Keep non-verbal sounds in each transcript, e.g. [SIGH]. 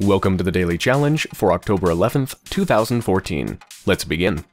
Welcome to the Daily Challenge for October 11th, 2014. Let's begin.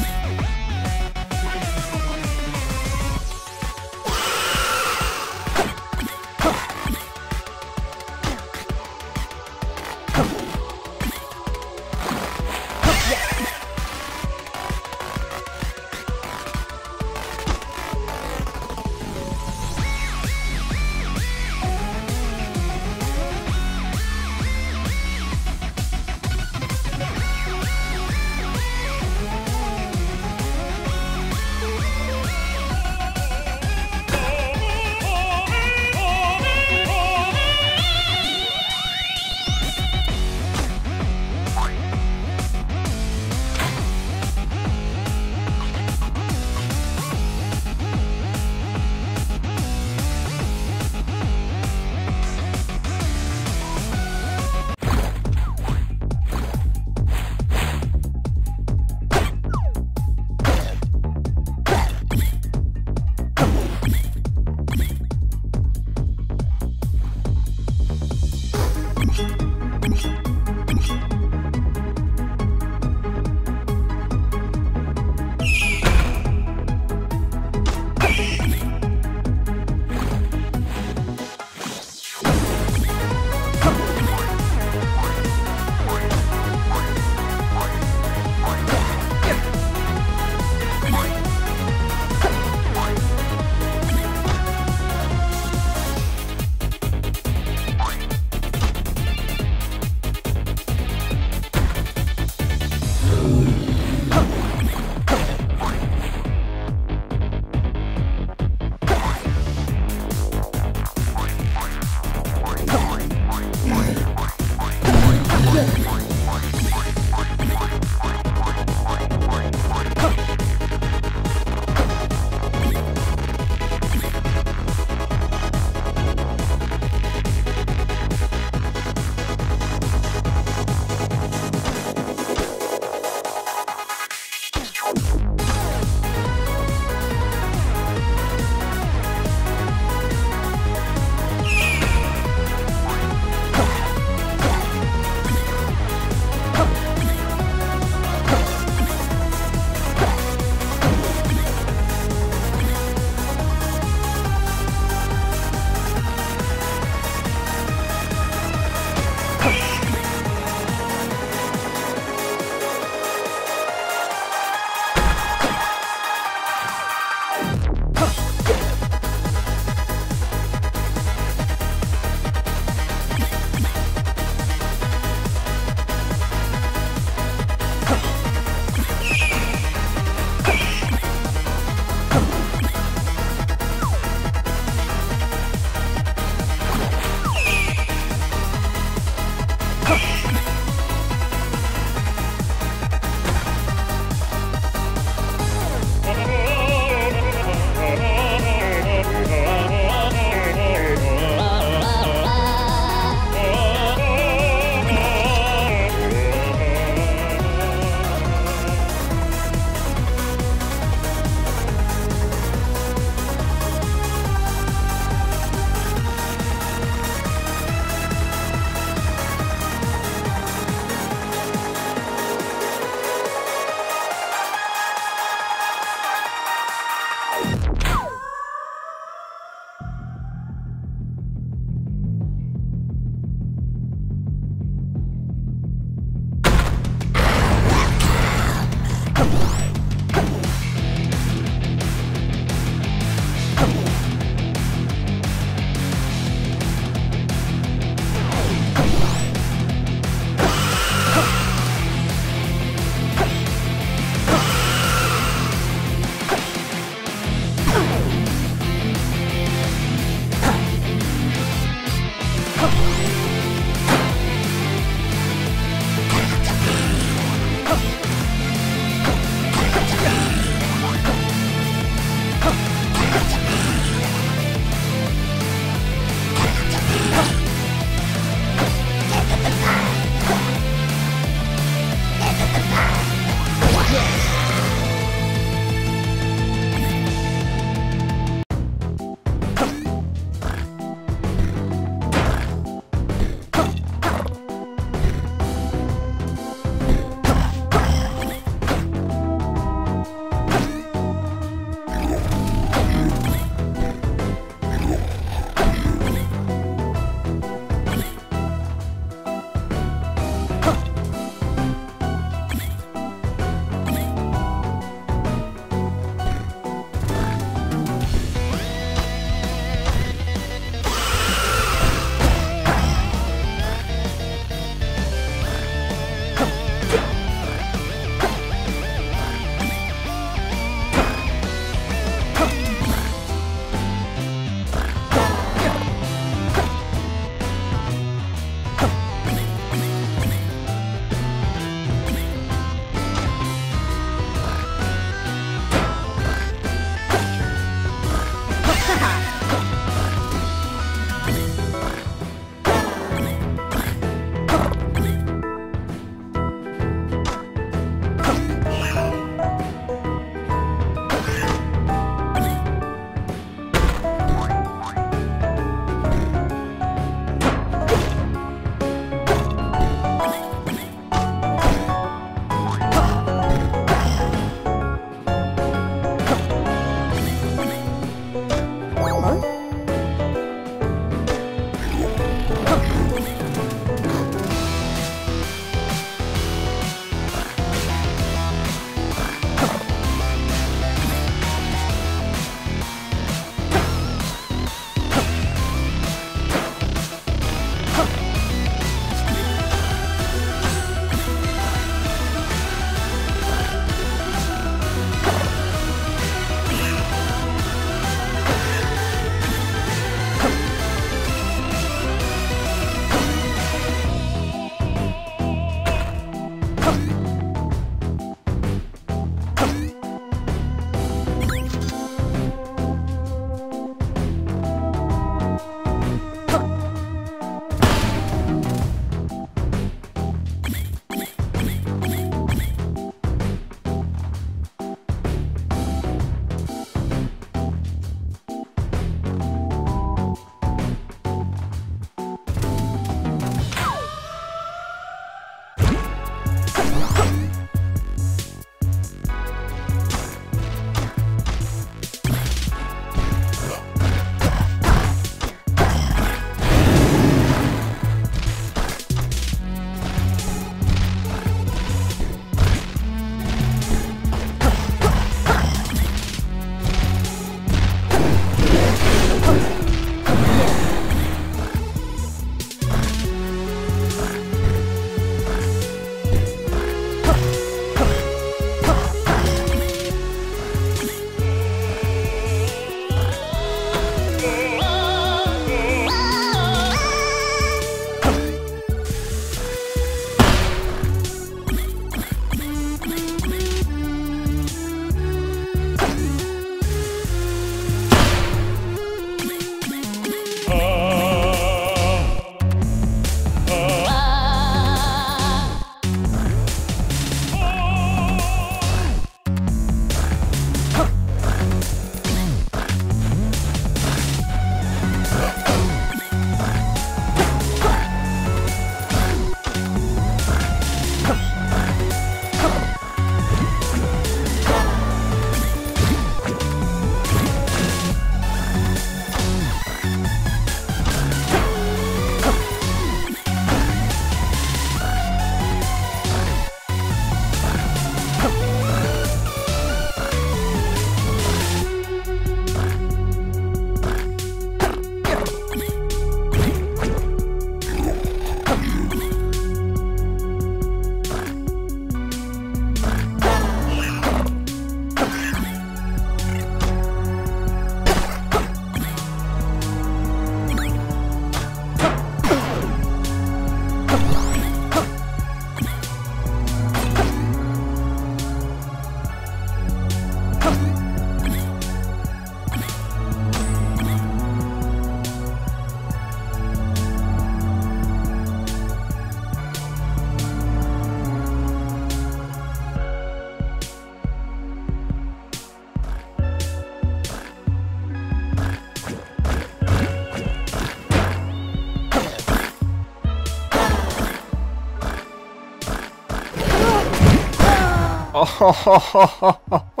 [LAUGHS]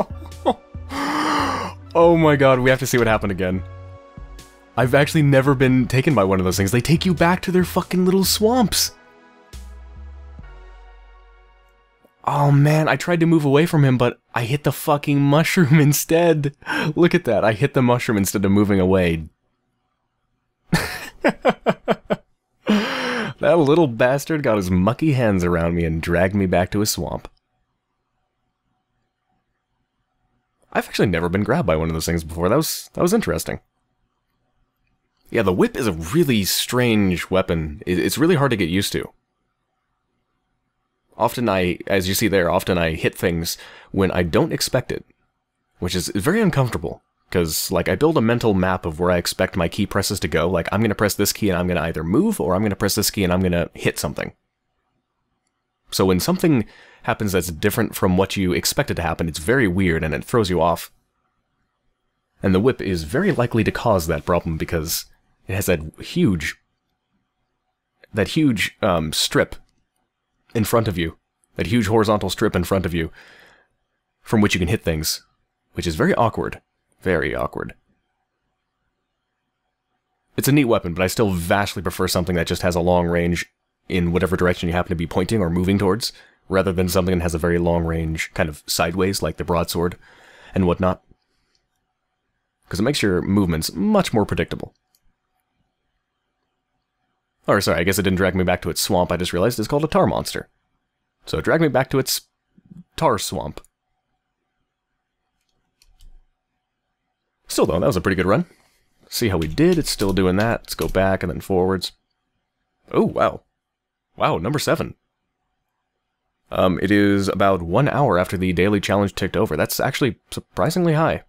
Oh my god, we have to see what happened again. I've actually never been taken by one of those things. They take you back to their fucking little swamps. Oh man, I tried to move away from him, but I hit the fucking mushroom [LAUGHS] instead. Look at that, I hit the mushroom instead of moving away. [LAUGHS] that little bastard got his mucky hands around me and dragged me back to a swamp. I've actually never been grabbed by one of those things before. That was that was interesting. Yeah, the whip is a really strange weapon. It's really hard to get used to. Often I, as you see there, often I hit things when I don't expect it, which is very uncomfortable. Because, like, I build a mental map of where I expect my key presses to go. Like, I'm going to press this key and I'm going to either move, or I'm going to press this key and I'm going to hit something. So when something happens that's different from what you expected to happen, it's very weird and it throws you off. And the whip is very likely to cause that problem because it has that huge, that huge um, strip in front of you, that huge horizontal strip in front of you, from which you can hit things, which is very awkward. Very awkward. It's a neat weapon, but I still vastly prefer something that just has a long range in whatever direction you happen to be pointing or moving towards, rather than something that has a very long range, kind of sideways, like the broadsword and whatnot. Because it makes your movements much more predictable. Or sorry, I guess it didn't drag me back to its swamp, I just realized it's called a tar monster. So it dragged me back to its tar swamp. Still though, that was a pretty good run. See how we did, it's still doing that. Let's go back and then forwards. Oh, wow. Wow, number seven. Um, it is about one hour after the daily challenge ticked over. That's actually surprisingly high.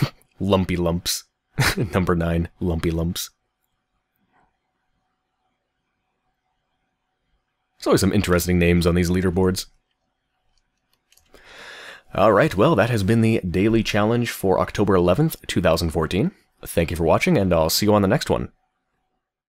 [LAUGHS] lumpy lumps. [LAUGHS] Number nine, lumpy lumps. There's always some interesting names on these leaderboards. Alright, well, that has been the daily challenge for October 11th, 2014. Thank you for watching, and I'll see you on the next one.